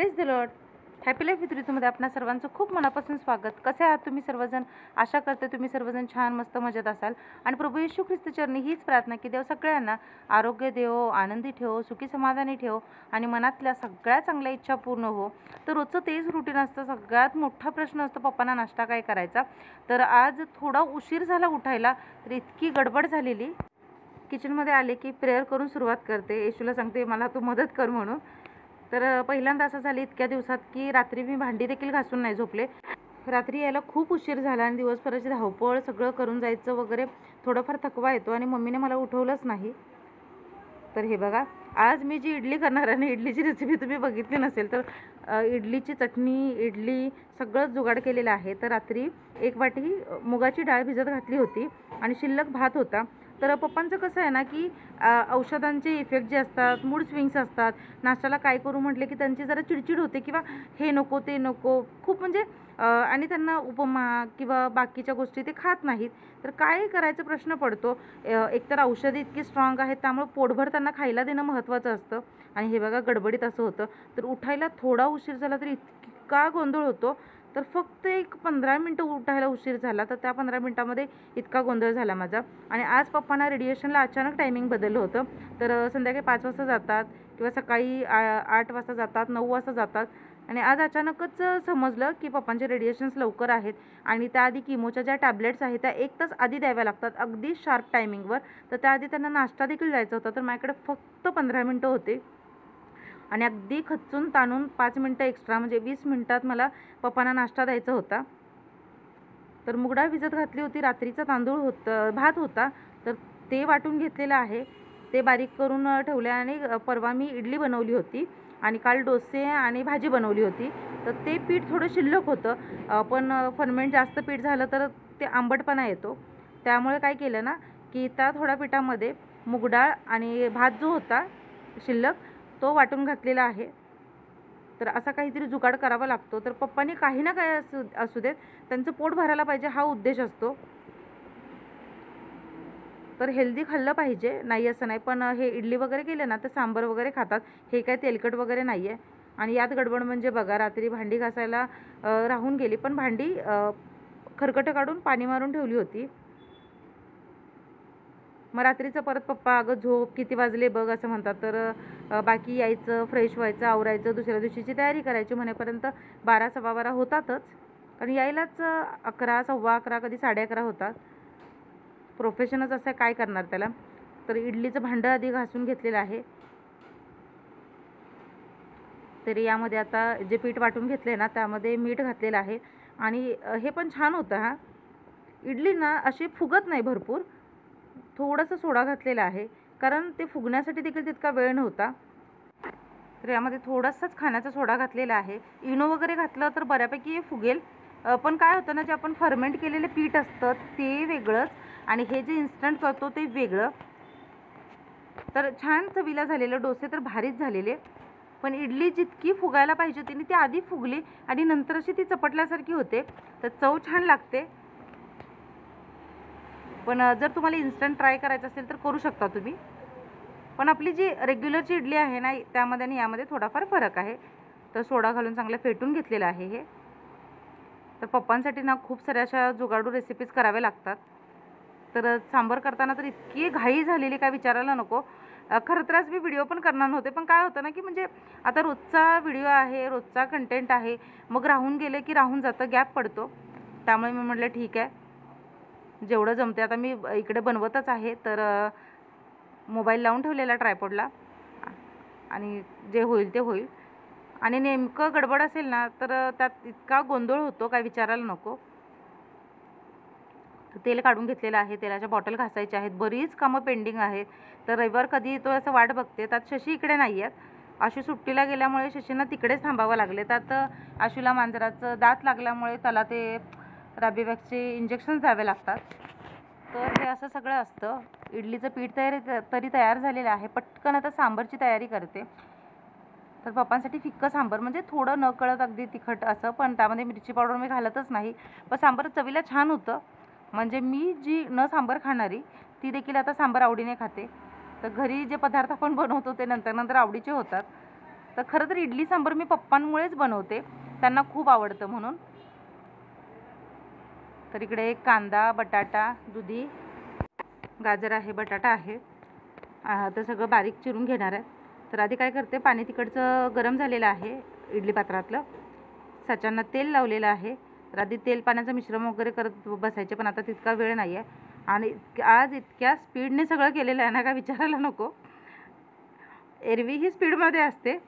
Praise the Lord. Happy life with ऋतूमध्ये आपणा सर्वांचं खूप मनापासून स्वागत. कसे आहात तुम्ही सर्वजण? आशा करते तुम्ही सर्वजण छान मस्त मजेत असाल. आणि प्रभू येशू ख्रिस्तचरणी हीच प्रार्थना की देव सगळ्यांना आरोग्य देव आनंदी ठेव सुखी समाधानी ठेव आणि मनातल्या सगळ्या चांगल्या इच्छा पूर्ण हो. तर रोजचं तेच रुटीन असतं. सगळ्यात मोठा प्रश्न असतो पप्पांना नाश्ता काय करायचा? तर आज थोडा उशीर झाला उठायला तर इतकी गडबड झालेली. किचनमध्ये आले की प्रेयर करून सुरुवात करते. येशूला सांगते मला तू मदत कर म्हणून. तर पहिल्यांदा असं झालं इतक्या दिवसात की रात्री मी भांडी देखील घासून नाही झोपले. रात्री यायला खूप उशीर झाला आणि दिवसभराची धावपळ सगळं करून जायचं वगैरे थोडंफार थकवा येतो आणि मम्मीने मला उठवलंच नाही. तर हे बघा आज मी जी इडली करणार आहे आणि इडलीची रेसिपी तुम्ही बघितली नसेल तर इडलीची चटणी इडली सगळंच जुगाड केलेलं आहे. तर रात्री एक वाटी मुगाची डाळ भिजत घातली होती आणि शिल्लक भात होता. तर पप्पांचं कसं आहे ना की औषधांचे इफेक्ट जे असतात मूड स्विंग्स असतात नाश्त्याला काय करू म्हटले की त्यांची जरा चिडचिड होते किंवा हे नको ते नको खूप म्हणजे आणि त्यांना उपमा किंवा बाकीच्या गोष्टी ते खात नाहीत. तर काय करायचा प्रश्न पडतो? एकतर औषध इतकी स्ट्रॉंग आहेत त्यामुळे पोटभर त्यांना खायला देणं महत्त्वाचं असतं. आणि हे बघा गडबडीत असं होतं. तर उठायला थोडा उशीर झाला तर इतका गोंधळ होतो तर फक्त एक पंधरा मिनटं उठायला उशीर झाला तर त्या पंधरा मिनटामध्ये इतका गोंधळ झाला माझा. आणि आज पप्पांना रेडिएशनला अचानक टायमिंग बदललं होतं. तर संध्याकाळी पाच वाजता जातात किंवा सकाळी आ- आठ वाजता जातात नऊ वाजता जातात. आणि आज अचानकच समजलं की पप्पांचे रेडिएशन्स लवकर आहेत. आणि त्याआधी किमोच्या ज्या टॅबलेट्स आहेत त्या एक तास आधी द्याव्या लागतात अगदी शार्प टायमिंगवर तर त्याआधी त्यांना नाश्ता देखील द्यायचा होता. तर माझ्याकडे फक्त पंधरा मिनटं होते. आणि अगदी खचून ताणून पाच मिनटं एक्स्ट्रा म्हणजे वीस मिनटात मला पप्पांना नाश्ता द्यायचा होता. तर मुगडाळ भिजत घातली होती रात्रीचा तांदूळ होत भात होता. तर ते वाटून घेतलेलं आहे. ते बारीक करून ठेवले आणि परवा मी इडली बनवली होती आणि काल डोसे आणि भाजी बनवली होती. तर ते पीठ थोडं शिल्लक होतं पण फर्मेंट जास्त पीठ झालं तर ते आंबटपणा येतो. त्यामुळे काय केलं ना की त्या थोड्या पिठामध्ये मुगडाळ आणि भात जो होता शिल्लक तो वाटून घातलेला आहे. तर असा काहीतरी जुगाड करावा लागतो. तर पप्पांनी काही ना काही असू असू देत त्यांचं पोट भरायला पाहिजे हा उद्देश असतो. तर हेल्दी खाल्लं पाहिजे. नाही असं नाही. पण हे इडली वगैरे केलं ना तर सांबर वगैरे खातात. हे काय तेलकट वगैरे नाही आहे आणि यात गडबड म्हणजे बघा रात्री भांडी घासायला राहून गेली. पण भांडी खरकटं काढून पाणी मारून ठेवली होती. मग रात्रीचं परत पप्पा अगं झोप किती वाजले बघ असं म्हणतात. तर बाकी यायचं फ्रेश व्हायचं आवरायचं दुसऱ्या दिवशीची तयारी करायची म्हणेपर्यंत बारा सव्वा बारा होतातच. कारण यायलाच अकरा सव्वा अकरा कधी साडे अकरा होतात. प्रोफेशनच असं आहे, काय करणार त्याला? तर इडलीचं भांडं आधी घासून घेतलेलं आहे. तरी यामध्ये आता जे पीठ वाटून घेतलं आहे ना त्यामध्ये मीठ घातलेलं आहे. आणि हे पण छान होतं हा. इडली ना अशी फुगत नाही भरपूर. थोडंसं सोडा घातलेला आहे कारण ते फुगण्यासाठी देखील तितका वेळ नव्हता. तर यामध्ये थोडासाच खाण्याचा सोडा घातलेला आहे. इनो वगैरे घातलं तर बऱ्यापैकी हे फुगेल. पण काय होतं ना जे आपण फर्मेंट केलेले पीठ असतं ते वेगळंच आणि हे जे इन्स्टंट करतो ते वेगळं. तर छान चवीला झालेले डोसे तर भारीच झालेले. पण इडली जितकी फुगायला पाहिजे होती ती आधी फुगली आणि नंतर अशी ती चपटल्यासारखी होते. तर चव छान लागते. पण जर तुम्हाला इन्स्टंट ट्राय करायचं असेल तर करू शकता तुम्ही. पण आपली जी रेग्युलरची इडली आहे ना त्यामध्ये आणि यामध्ये थोडाफार फरक आहे. तर सोडा घालून चांगलं फेटून घेतलेलं आहे हे. तर पप्पांसाठी ना खूप साऱ्या अशा जुगाडू रेसिपीज कराव्या लागतात. तर सांबर करताना तर इतकी घाई झालेली काय विचारायला नको. खरं तर आज मी व्हिडिओ पण करणार नव्हते पण काय होतं ना की म्हणजे आता रोजचा व्हिडिओ आहे रोजचा कंटेंट आहे. मग राहून गेले की राहून जातं गॅप पडतो. त्यामुळे मी म्हटलं ठीक आहे. जेवढं जमते आता मी इकडे बनवतच आहे तर मोबाईल लावून ठेवलेला ट्रायपॉडला. आणि जे होईल ते होईल. आणि नेमकं गडबड असेल ना तर त्यात इतका गोंधळ होतो काय विचारायला नको. तेल काढून घेतलेलं आहे तेलाच्या बॉटल घासायच्या आहेत बरीच कामं पेंडिंग आहेत. तर रविवार कधी येतो असं वाट बघते. त्यात शशी इकडे नाही आहेत. आशू सुट्टीला गेल्यामुळे शशींना तिकडेच थांबावं लागले. त्यात आशूला मांजराचं दात लागल्यामुळे त्याला ते राबीवॅक्सचे इंजेक्शन्स द्यावे लागतात. तर हे असं सगळं असतं. इडलीचं पीठ तयार तरी तयार झालेलं आहे. पटकन आता सांबरची तयारी करते. तर पप्पांसाठी फिक्कं सांबर म्हणजे थोडं न कळत अगदी तिखट असं पण त्यामध्ये मिरची पावडर मी घालतच नाही. पण सांबर चवीला छान होतं. म्हणजे मी जी न सांबर खाणारी ती देखील आता सांबर आवडीने खाते. तर घरी जे पदार्थ आपण बनवतो ते नंतर नंतर आवडीचे होतात. तर खरं तर इडली सांबर मी पप्पांमुळेच बनवते. त्यांना खूप आवडतं म्हणून. तर इकडे कांदा बटाटा दुधी गाजर आहे बटाटा आहे. तर सगळं बारीक चिरून घेणार आहे. तर आधी काय करते पाणी तिकडचं गरम झालेलं आहे इडली पात्रातलं. साच्यांना तेल लावलेलं आहे. तर आधी तेल पाण्याचं मिश्रण वगैरे करत बसायचे पण आता तितका वेळ नाही आहे. आणि इतक्या- आज इतक्या स्पीडने सगळं केलेलं आहे ना का विचारायला नको. एरवी ही स्पीडमध्ये असते.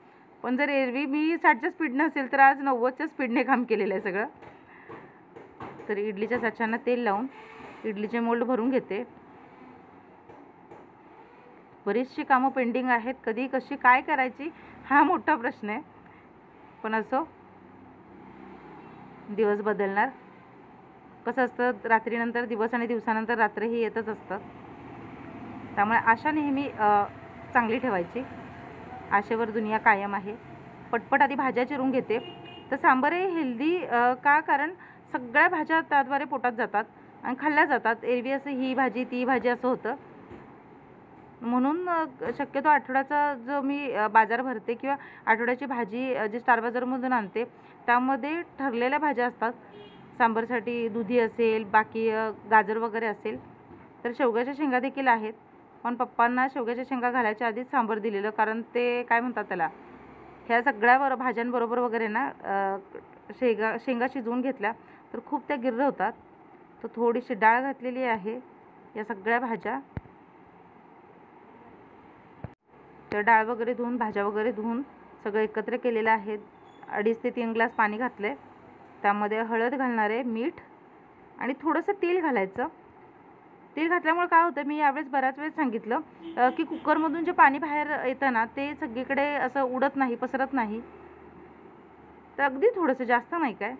पण जर एरवी मी साठच्या स्पीडनं असेल तर आज नव्वदच्या स्पीडने काम केलेलं आहे सगळं. तर इडलीच्या साच्यानं तेल लावून इडलीचे मोल्ड भरून घेते. बरीचशी कामं पेंडिंग आहेत. कधी कशी काय करायची हा मोठा प्रश्न आहे. पण असो दिवस बदलणार. कसं असतं रात्रीनंतर दिवस आणि दिवसानंतर रात्र ही येतच असतं. त्यामुळे आशा नेहमी चांगली ठेवायची. आशेवर दुनिया कायम आहे. पटपट आधी भाज्या चिरून घेते. तर सांबार हे हेल्दी का? कारण सगळ्या भाज्या त्याद्वारे पोटात जातात आणि खाल्ल्या जातात. एरवी असं ही भाजी ती भाजी असं होतं. म्हणून शक्यतो आठवड्याचा जो मी बाजार भरते किंवा आठवड्याची भाजी जी स्टार बाजारमधून आणते त्यामध्ये ठरलेल्या भाज्या असतात. सांबारसाठी दुधी असेल बाकी गाजर वगैरे असेल तर शेवग्याच्या शेंगा देखील आहेत. पण पप्पांना शेवग्याच्या शेंगा घालायच्या आधीच सांबार दिलेलं कारण ते काय म्हणतात त्याला ह्या सगळ्या बरो भाज्यांबरोबर वगैरे ना शेगा शेंगा शेंगा शिजवून घेतल्या. तर खूप त्या गिर्र होतात. तर थोडीशी डाळ घातलेली आहे. या सगळ्या भाज्या. तर डाळ वगैरे धुवून भाज्या वगैरे धुवून सगळं एकत्र केलेलं आहे. अडीच ते तीन ग्लास पाणी घातले त्यामध्ये हळद घालणार आहे मीठ आणि थोडंसं तेल घालायचं. तेल घातल्यामुळे काय होतं मी यावेळेस बऱ्याच वेळेस सांगितलं की कुकरमधून जे पाणी बाहेर येतं ना ते सगळीकडे असं उडत नाही पसरत नाही. तर अगदी थोडंसं जास्त नाही काय?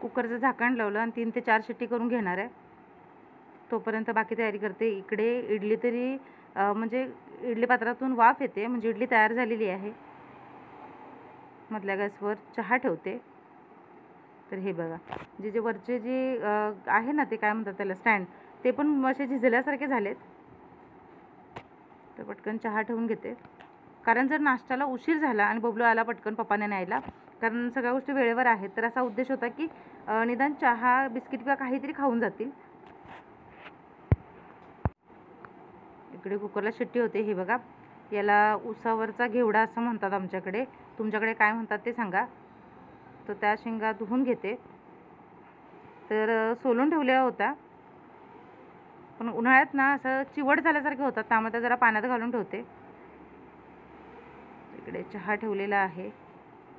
कुकरचं झाकण लावलं आणि तीन ते चार शिट्टी करून घेणार आहे. तोपर्यंत बाकी तयारी करते. इकडे इडली तरी म्हणजे इडली पात्रातून वाफ येते. म्हणजे इडली तयार झालेली आहे. मधल्या गॅसवर चहा ठेवते. तर हे बघा. जे जे वरचे जे आहे ना ते काय म्हणतात त्याला स्टँड ते पण असे झिजल्यासारखे झालेत. तर पटकन चहा ठेवून घेते. कारण जर नाश्त्याला उशीर झाला आणि बबलू आला पटकन पप्पाने न्यायला कारण सगळ्या गोष्टी वेळेवर आहेत. तर असा उद्देश होता की निदान चहा बिस्किट किंवा काहीतरी खाऊन जातील. इकडे कुकरला शिट्टी होते. हे बघा. याला उसावरचा घेवडा असं म्हणतात आमच्याकडे. तुमच्याकडे काय म्हणतात ते सांगा. तर त्या शेंगा धुवून घेते. तर सोलून ठेवल्या होत्या. पण उन्हाळ्यात ना असं चिवड झाल्यासारखे होतात त्यामध्ये जरा पाण्यात घालून ठेवते. इकडे चहा ठेवलेला आहे.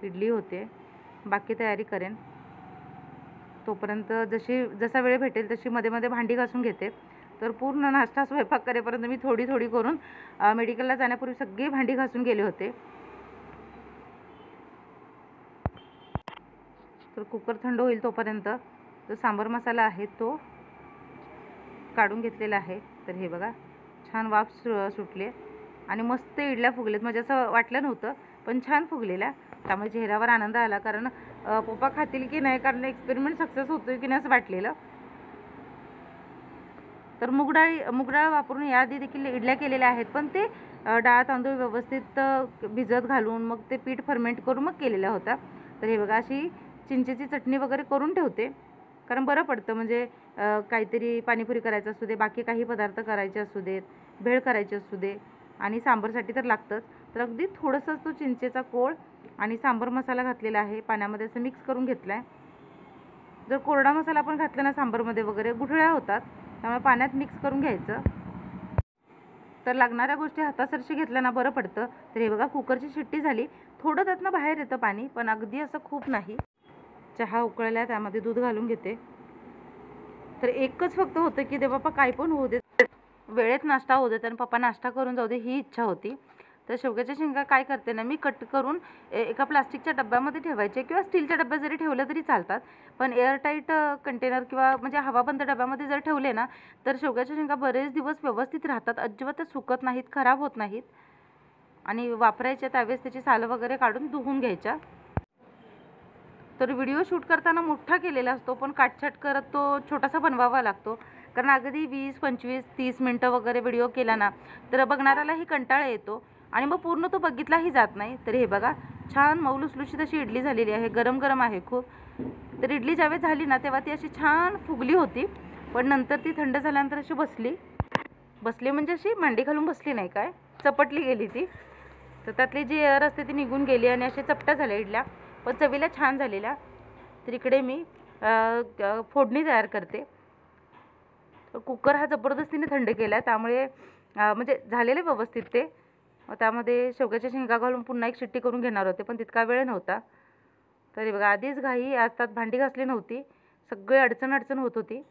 इडली होते. बाकी तयारी करेन. तोपर्यंत जशी जसा वेळ भेटेल तशी मध्ये मध्ये भांडी घासून घेते. तर पूर्ण नाश्ता स्वयंपाक करेपर्यंत मी थोडी थोडी करून मेडिकलला जाण्यापूर्वी सगळी भांडी घासून गेले होते. तर कुकर थंड होईल तोपर्यंत. जो सांबार मसाला आहे तो काढून घेतलेला आहे. तर हे बघा छान वाफ सु सुटले. आणि मस्त इडल्या फुगलेत म्हणजे असं वाटलं नव्हतं. पण छान फुगलेल्या. त्यामुळे चेहऱ्यावर आनंद आला कारण पप्पा खातील की नाही कारण एक्सपेरिमेंट सक्सेस होतोय की नाही असं वाटलेलं. तर मुगडाळी मुगडाळ वापरून याआधी देखील इडल्या केलेल्या आहेत. पण ते डाळ तांदूळ व्यवस्थित भिजत घालून मग ते पीठ फर्मेंट करून मग केलेल्या होत्या. तर हे बघा अशी चिंचेची चटणी वगैरे करून ठेवते. कारण बरं पडतं म्हणजे काहीतरी पाणीपुरी करायचं असू दे बाकी काही पदार्थ करायचे असू देत भेळ करायची असू दे आणि सांबरसाठी तर लागतंच. तर अगदी थोडंसंच तो चिंचेचा कोळ आणि सांबर मसाला घातलेला आहे. पाण्यामध्ये असं मिक्स करून घेतला आहे जर कोरडा मसाला आपण घातला ना सांबरमध्ये वगैरे गुठळ्या होतात. त्यामुळे पाण्यात मिक्स करून घ्यायचं. तर लागणाऱ्या गोष्टी हातासरशी घेतल्या ना बरं पडतं. तर हे बघा कुकरची शिट्टी झाली. थोडं त्यातनं बाहेर येतं पाणी पण अगदी असं खूप नाही. चहा उकळला त्यामध्ये दूध घालून घेते. तर एकच फक्त होतं की दे बाप्पा काय पण होऊ देत वेळेत नाश्ता होऊ देत आणि पप्पा नाश्ता करून जाऊ दे ही इच्छा होती. तर शेवग्याच्या शेंगा काय करते ना मी कट करून एका प्लास्टिकच्या डब्यामध्ये ठेवायचे किंवा स्टीलच्या डब्यात जरी ठेवले तरी चालतात. पण एअरटाईट कंटेनर किंवा म्हणजे हवाबंद डब्यामध्ये जर ठेवले ना तर शेवग्याच्या शेंगा बरेच दिवस व्यवस्थित राहतात. अजिबात सुकत नाहीत खराब होत नाहीत. आणि वापरायच्या त्यावेळेस त्याची सालं वगैरे काढून धुवून घ्यायच्या. तर व्हिडिओ शूट करताना मोठा केलेला असतो पण काटछाट करत तो छोटासा बनवावा लागतो. कारण अगदी वीस पंचवीस तीस मिनटं वगैरे व्हिडिओ केला ना तर बघणाऱ्यालाही कंटाळा येतो. आणि मग पूर्ण तो बघितलाही जात नाही. तर हे बघा छान मऊ लुसलुशीत अशी इडली झालेली आहे. गरम गरम आहे खूप. तर इडली ज्यावेळेस झाली ना तेव्हा ती अशी छान फुगली होती. पण नंतर ती थंड झाल्यानंतर अशी बसली. बसली म्हणजे अशी मांडी घालून बसली नाही काय? चपटली गेली ती. तर त्यातली जी एअर असते ती निघून गेली आणि अशा चपट्या झाल्या इडल्या. पण चवीला छान झालेल्या. तर इकडे मी फोडणी तयार करते. कुकर हा जबरदस्तीने थंड केला आहे त्यामुळे म्हणजे झालेले व्यवस्थित ते. त्यामध्ये शेवग्याच्या शेंगा घालून पुन्हा एक शिट्टी करून घेणार होते पण तितका वेळ नव्हता. तरी बघा आधीच घाई आज त्यात भांडी घासली नव्हती. सगळी अडचण अडचण होत होती.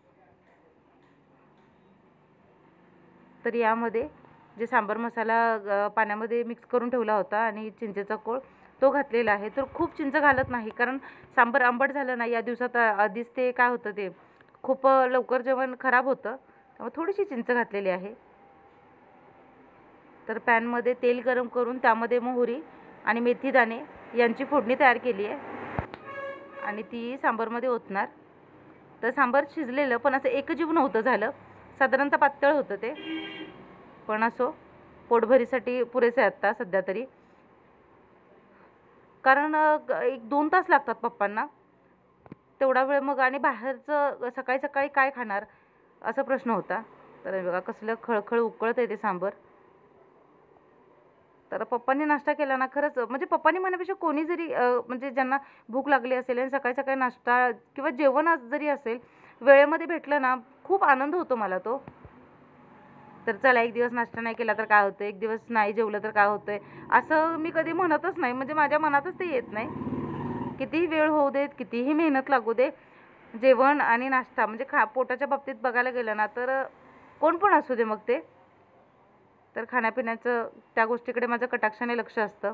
तर यामध्ये जे सांबार मसाला पाण्यामध्ये मिक्स करून ठेवला होता आणि चिंचेचा कोळ तो घातलेला आहे. तर खूप चिंच घालत नाही कारण सांबार आंबट झालं नाही. या दिवसात आधीच ते काय होतं ते खूप लवकर जेवण खराब होतं. त्यामुळे थोडीशी चिंच घातलेली आहे. तर पॅनमध्ये तेल गरम करून त्यामध्ये मोहरी आणि मेथी दाणे यांची फोडणी तयार केली आहे. आणि ती सांबारमध्ये ओतणार. तर सांबार शिजलेलं पण असं एकजीव नव्हतं झालं. साधारणतः पातळ होतं ते. पण असो पोटभरीसाठी पुरेसे आहे आत्ता सध्या तरी. कारण एक दोन तास लागतात पप्पांना. तेवढा वेळ मग आणि बाहेरचं सकाळी सकाळी काय खाणार? असा प्रश्न होता. तर बघा कसलं खळखळ उकळत आहे ते सांबर. तर पप्पांनी नाश्ता केला ना खरंच म्हणजे पप्पांनी म्हणण्यापेक्षा कोणी जरी म्हणजे ज्यांना भूक लागली असेल आणि सकाळी सकाळी नाश्ता किंवा जेवण आज जरी असेल वेळेमध्ये भेटलं ना खूप आनंद होतो मला तो. तर चला एक दिवस नाश्ता नाही केला तर काय होतं एक दिवस नाही जेवलं तर काय होतंय? असं मी कधी म्हणतच नाही. म्हणजे माझ्या मनातच ते येत नाही. कितीही वेळ होऊ देत कितीही मेहनत लागू दे जेवण आणि नाश्ता म्हणजे खा पोटाच्या बाबतीत बघायला गेलं ना तर कोण पण असू दे मग ते. तर खाण्यापिण्याचं त्या गोष्टीकडे माझं कटाक्षाने लक्ष असतं.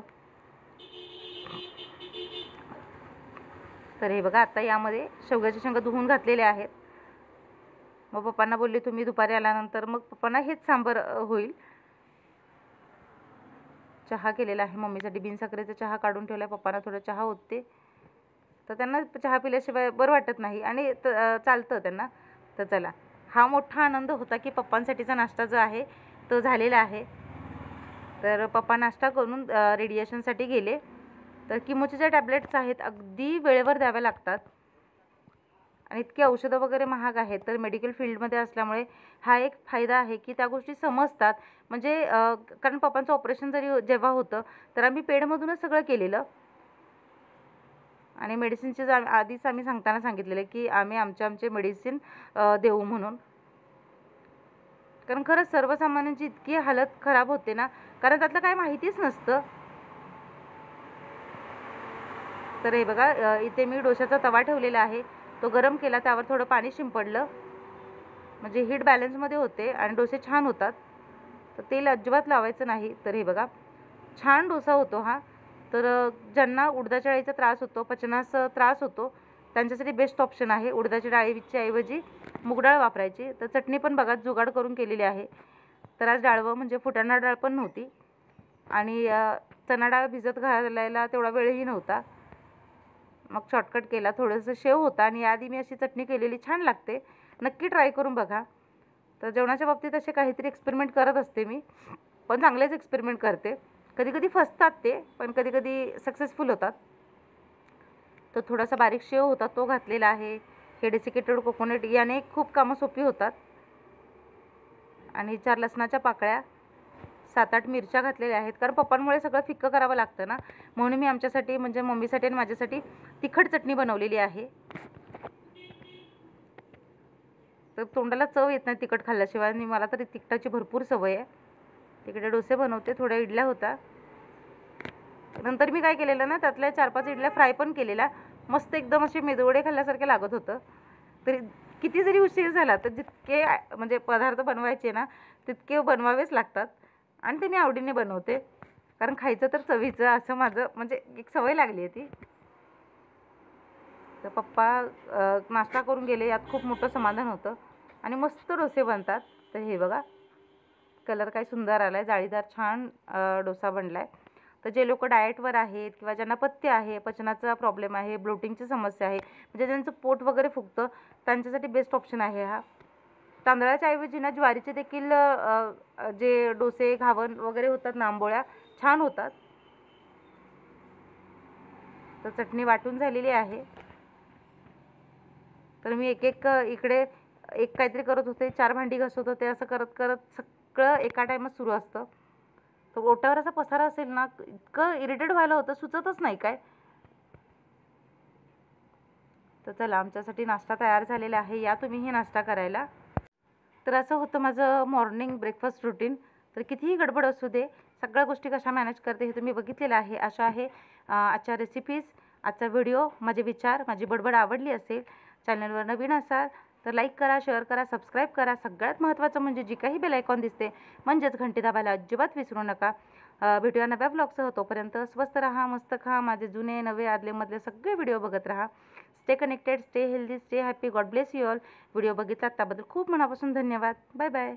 तर हे बघा आता यामध्ये शेवग्याच्या शेंगा धुवून घातलेल्या आहेत. मग पप्पांना बोलले तुम्ही दुपारी आल्यानंतर मग पप्पांना हेच सांबर होईल. चहा केलेला आहे मम्मीसाठी बिनसाखरेचा चहा काढून ठेवला आहे पप्पांना थोडं चहा होते तर त्यांना चहा पिल्याशिवाय बरं वाटत नाही आणि त- चालतं त्यांना. तर चला. हा मोठा आनंद होता की पप्पांसाठीचा नाश्ता जो आहे तो झालेला आहे. तर पप्पा नाश्ता करून रेडिएशनसाठी गेले. तर किमोचे ज्या टॅबलेट्स आहेत अगदी वेळेवर द्याव्या लागतात. आणि इतकी औषधं वगैरे महाग आहेत. तर मेडिकल फील्डमध्ये असल्यामुळे हा एक फायदा आहे की त्या गोष्टी समजतात. म्हणजे कारण पप्पांचं ऑपरेशन जरी जेव्हा होतं तर आम्ही पेडमधूनच सगळं केलेलं. आणि मेडिसिनचे जा आधीच आम्ही सांगताना सांगितलेलं की आम्ही आमचे आमचे मेडिसिन देऊ म्हणून. कारण खरंच सर्वसामान्यांची इतकी हालत खराब होते ना कारण त्यातलं काय माहितीच नसतं. तर हे बघा इथे मी डोशाचा तवा ठेवलेला आहे. तो गरम केला त्यावर थोडं पाणी शिंपडलं. म्हणजे हीट बॅलन्समध्ये होते आणि डोसे छान होतात. तर तेल अजिबात लावायचं नाही. तर हे बघा छान डोसा होतो हा. तर ज्यांना उडदाच्या डाळीचा त्रास होतो पचनास त्रास होतो त्यांच्यासाठी बेस्ट ऑप्शन आहे उडदाच्या डाळीच्या ऐवजी मूग डाळ वापरायची. तर चटणी पण बघा जुगाड करून केलेली आहे. तर आज डाळवं म्हणजे फुटाणा डाळ पण नव्हती. आणि चणा डाळ भिजत घालायला तेवढा वेळही नव्हता. मग शॉर्टकट केला थोडंसं शेव होता आणि याआधी मी अशी चटणी केलेली छान लागते. नक्की ट्राय करून बघा. तर जेवणाच्या बाबतीत असे काहीतरी एक्सपेरिमेंट करत असते मी. पण चांगलेच एक्सपेरिमेंट करते. कधी कधी फसतात ते पण कधी कधी सक्सेसफुल होतात. तर थोडासा बारीक शेव होता तो घातलेला आहे. हे डेसिकेटेड कोकोनट याने खूप कामं सोपी होतात. आणि चार लसणाच्या पाकळ्या सात आठ मिरच्या घातलेल्या आहेत. कारण पप्पांमुळे सगळं फिक्कं करावं लागतं ना. म्हणून मी आमच्यासाठी म्हणजे मम्मीसाठी आणि माझ्यासाठी तिखट चटणी बनवलेली आहे. तर तोंडाला चव येत नाही तिखट खाल्ल्याशिवाय आणि मला तरी तिखटाची भरपूर सवय आहे. तिकडे डोसे बनवते थोड्या इडल्या होता. नंतर मी काय केलेलं ना त्यातल्या चार पाच इडल्या फ्राय पण केलेल्या. मस्त एकदम असे मेदवडे खाल्ल्यासारखे लागत होतं. तरी किती जरी उशीर झाला तर जितके म्हणजे पदार्थ बनवायचे ना तितके बनवावेच लागतात. आणि ते मी आवडीने बनवते. कारण खायचं तर चवीचं असं माझं म्हणजे एक सवय लागली आहे ती. तर पप्पा नाश्ता करून गेले यात खूप मोठं समाधान होतं. आणि मस्त डोसे बनतात. तर हे बघा. कलर काय सुंदर आला आहे जाळीदार छान डोसा बनला आहे तर जे लोक डाएटवर आहेत किंवा ज्यांना पथ्य आहे पचनाचा प्रॉब्लेम आहे ब्लोटिंगची समस्या आहे म्हणजे ज्यांचं पोट वगैरे फुगतं त्यांच्यासाठी बेस्ट ऑप्शन आहे हा. तांदळाच्या ऐवजी ना ज्वारीचे देखील जे डोसे घावन वगैरे होतात नांबोळ्या छान होतात. तर चटणी वाटून झालेली आहे. तर मी एक एक इकडे एक काहीतरी करत होते चार भांडी घासत होते असं करत करत सगळं एका टायमात सुरू असतं. तर ओट्यावर असा पसारा असेल ना इतकं इरिटेट व्हायला होतं सुचतच नाही काय. तर चला आमच्यासाठी नाश्ता तयार झालेला आहे. या तुम्हीही नाश्ता करायला. तर असं होतं माझं मॉर्निंग ब्रेकफास्ट रुटीन तर कितीही गडबड असू दे सगळ्या गोष्टी कशा मॅनेज करते हे तुम्ही बघितलेलं आहे. अशा आहे आजच्या रेसिपीज आजचा व्हिडिओ माझे विचार माझी बडबड आवडली असेल चॅनलवर नवीन असाल तर लाईक करा शेअर करा सबस्क्राईब करा. सगळ्यात महत्त्वाचं म्हणजे जी काही बेल आयकॉन दिसते म्हणजेच घंटी दाबायला अजिबात विसरू नका. भेटूया नव्या ब्लॉगसह तोपर्यंत स्वस्त राहा मस्त खा. माझे जुने नवे आदले मधले सगळे व्हिडिओ बघत राहा. Stay connected stay healthy stay happy God bless you all video बघितला त्याबद्दल खूप मनापासून धन्यवाद. Bye bye